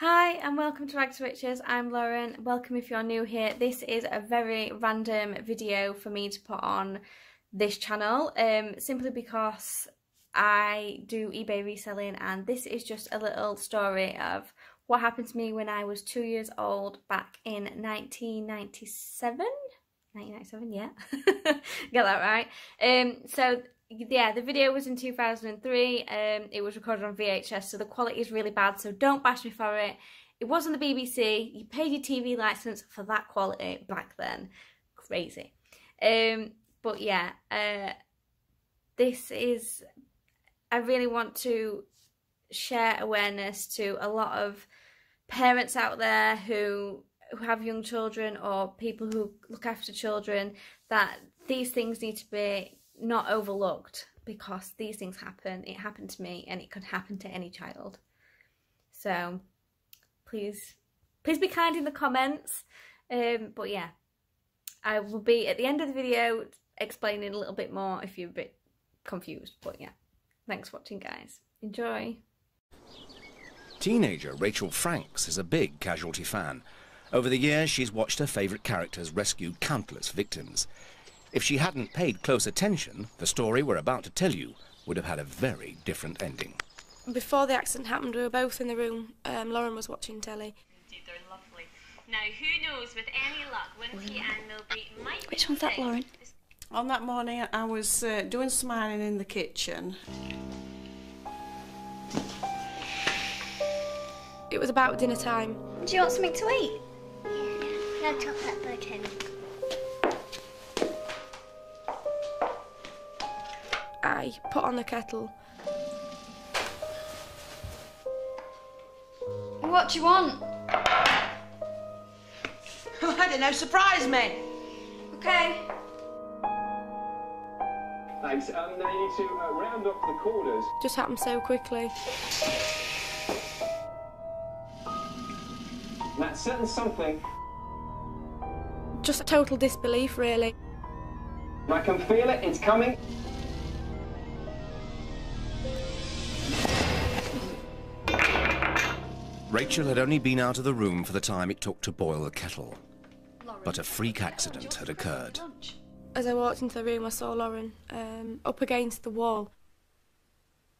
Hi and welcome to Rags to Riches. I'm Lauren. Welcome if you're new here. This is a very random video for me to put on this channel um, simply because I do eBay reselling and this is just a little story of what happened to me when I was two years old back in 1997. 1997, yeah, get that right. Um, so yeah, the video was in 2003. Um, it was recorded on VHS, so the quality is really bad. So don't bash me for it. It wasn't the BBC. You paid your TV license for that quality back then. Crazy. Um, but yeah, uh, this is. I really want to share awareness to a lot of parents out there who who have young children or people who look after children that these things need to be not overlooked because these things happen. It happened to me and it could happen to any child. So please, please be kind in the comments. Um, but yeah, I will be at the end of the video explaining a little bit more if you're a bit confused. But yeah, thanks for watching guys. Enjoy. Teenager Rachel Franks is a big Casualty fan. Over the years, she's watched her favourite characters rescue countless victims. If she hadn't paid close attention, the story we're about to tell you would have had a very different ending. Before the accident happened, we were both in the room. Um, Lauren was watching telly. They're lovely. Now, who knows, with any luck, Winty and Milbury might Which one's that, Lauren? On that morning, I was uh, doing some ironing in the kitchen. It was about dinner time. Do you want something to eat? Yeah, no chocolate pudding. I put on the kettle. What do you want? I don't know, surprise me! Okay. Thanks. Um, now you need to uh, round off the corners. Just happened so quickly. That's certain something. Just a total disbelief, really. I can feel it. It's coming. Rachel had only been out of the room for the time it took to boil the kettle. But a freak accident had occurred. As I walked into the room, I saw Lauren um, up against the wall,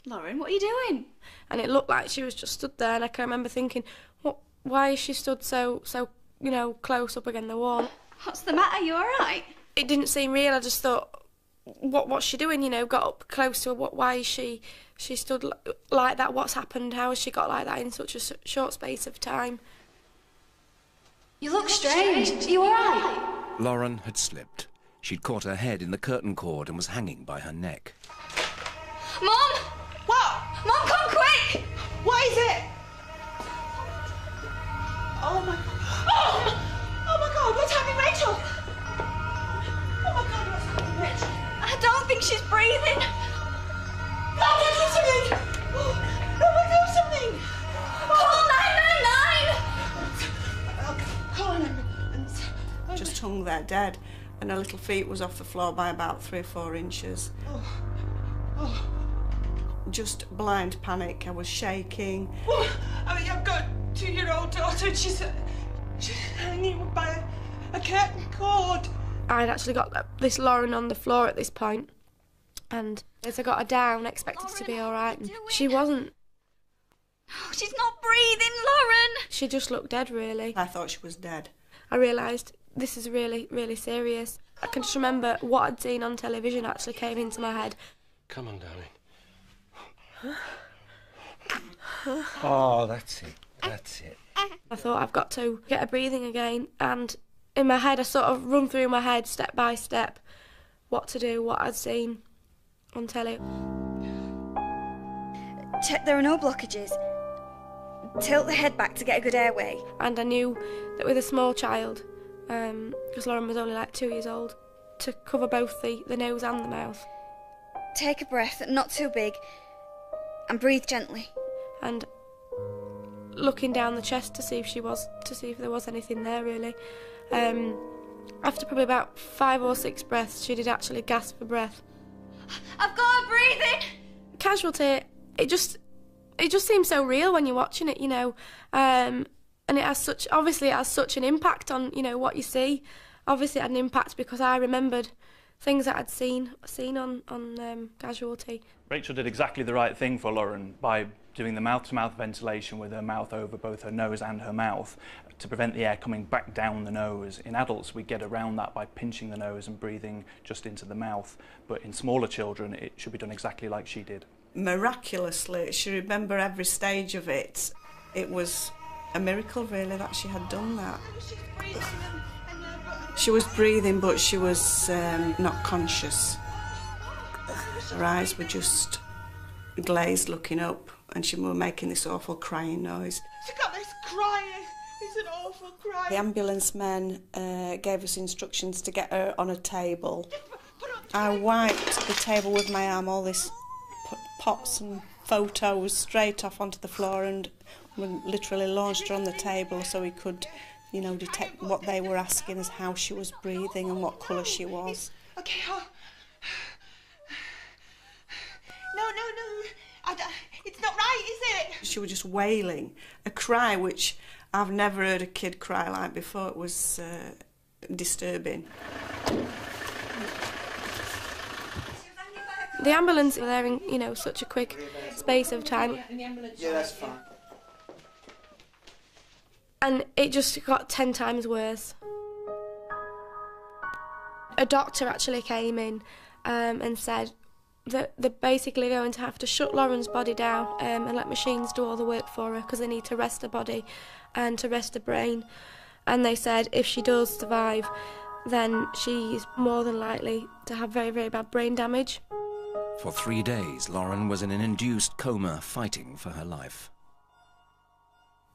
Lauren, what are you doing? and it looked like she was just stood there. And I can remember thinking, "What? Why is she stood so, so, you know, close up against the wall?" What's the matter? You all right? It didn't seem real. I just thought, "What? What's she doing?" You know, got up close to her. What? Why is she? She stood like that. What's happened? How has she got like that in such a short space of time? You look strange. Are you all right? Lauren had slipped. She'd caught her head in the curtain cord and was hanging by her neck. Mom! What? Mom, come quick! What is it? Oh my think she's breathing. Mom, do something! Oh, Mom, do something! Call 999! Oh, call an ambulance. Just hung there dead, and her little feet was off the floor by about three or four inches. Oh, oh. Just blind panic. I was shaking. Oh, I mean, I've got a two-year-old daughter. and She's uh, she's hanging by a, a curtain cord. I'd actually got this Lauren on the floor at this point, and as I got her down, expected to be Lauren, all what are right. you and? She wasn't. Oh, she's not breathing, Lauren! She just looked dead, really. I thought she was dead. I realised this is really, really serious. I can just remember what I'd seen on television actually came into my head. Come on, darling. Oh, that's it. That's it. I thought I've got to get her breathing again, and in my head, I sort of run through my head step by step what to do, what I'd seen on telly. Check there are no blockages. Tilt the head back to get a good airway. And I knew that with a small child, because Lauren was only like two years old, to cover both the, the nose and the mouth. Take a breath, not too big, and breathe gently. and looking down the chest to see if she was to see if there was anything there really. Um, after probably about five or six breaths, she did actually gasp for breath. I've got her breathing! Casualty, it just it just seems so real when you're watching it, you know. Um, and it has such obviously it has such an impact on you know what you see. Obviously, it had an impact because I remembered things that I'd seen seen on on um, Casualty. Rachel did exactly the right thing for Lauren by doing the mouth-to-mouth ventilation with her mouth over both her nose and her mouth to prevent the air coming back down the nose. In adults, we get around that by pinching the nose and breathing just into the mouth, but in smaller children, it should be done exactly like she did. Miraculously, she remembered every stage of it. It was a miracle, really, that she had done that. She was breathing, but she was um, not conscious. Her eyes were just glazed looking up, and she was making this awful crying noise. She got this crying. It's an awful cry. The ambulance men uh, gave us instructions to get her on a table. I wiped the table with my arm, all this pots and photos straight off onto the floor, and we literally launched her on the table so we could, you know, detect what they were asking us, how she was breathing and what colour she was. Okay, oh. No, no, no. I don't- it's not right, is it? She was just wailing, a cry which I've never heard a kid cry like before. It was uh, disturbing. The ambulance were there in you know such a quick space of time, Yeah, that's fine. and it just got ten times worse. A doctor actually came in um, and said that they're basically going to have to shut Lauren's body down um, and let machines do all the work for her because they need to rest her body and to rest her brain. And they said if she does survive, then she's more than likely to have very, very bad brain damage. For three days, Lauren was in an induced coma fighting for her life.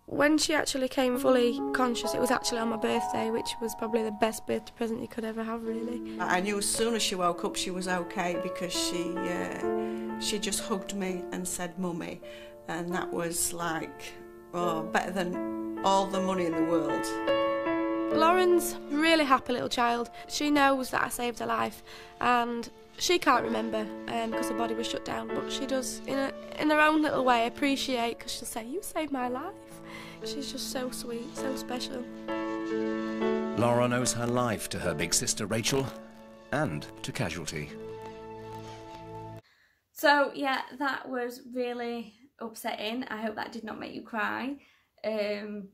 When she actually came fully conscious, it was actually on my birthday, which was probably the best birthday present you could ever have, really. I knew as soon as she woke up she was okay because she uh, she just hugged me and said "mummy," and that was like oh better than all the money in the world. Lauren's a really happy little child. She knows that I saved her life, and she can't remember because her body was shut down. But she does, in a, in her own little way, appreciate because she'll say, "You saved my life." She's just so sweet, so special. Laura owes her life to her big sister Rachel and to Casualty. So yeah, that was really upsetting. I hope that did not make you cry. Um,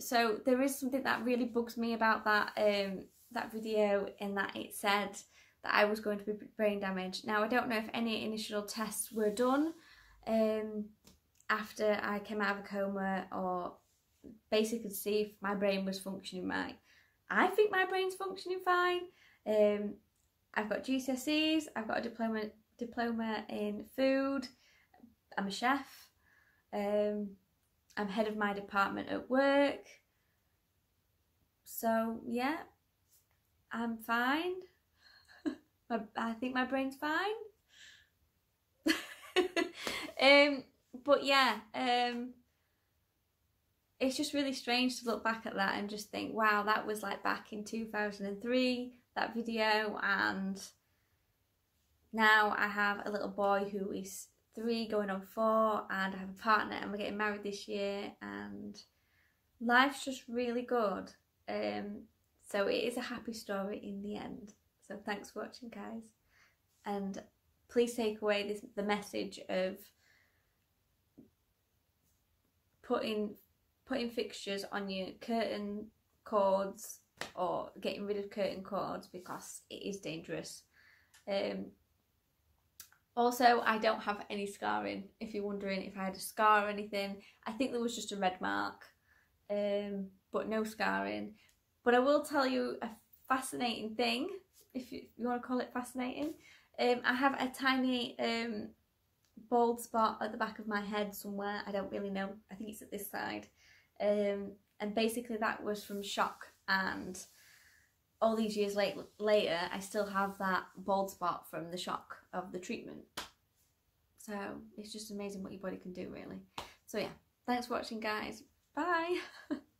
so there is something that really bugs me about that um, that video in that it said that I was going to be brain damaged. Now I don't know if any initial tests were done um, after I came out of a coma or basically to see if my brain was functioning right. I think my brain's functioning fine. Um, I've got GCSEs, I've got a diploma diploma in food, I'm a chef, um, I'm head of my department at work. So yeah, I'm fine. my, I think my brain's fine. um, but yeah, um, it's just really strange to look back at that and just think, wow, that was like back in 2003, that video, and now I have a little boy who is three going on four, and I have a partner, and we're getting married this year, and life's just really good. Um, so it is a happy story in the end. So thanks for watching, guys, and please take away this the message of putting putting fixtures on your curtain cords or getting rid of curtain cords because it is dangerous. Um, also, I don't have any scarring. If you're wondering if I had a scar or anything, I think there was just a red mark, um, but no scarring. But I will tell you a fascinating thing, if you, you want to call it fascinating. Um, I have a tiny um, bald spot at the back of my head somewhere. I don't really know. I think it's at this side. Um, and basically that was from shock and all these years late, later I still have that bald spot from the shock of the treatment. So it's just amazing what your body can do really. So yeah, thanks for watching guys. Bye!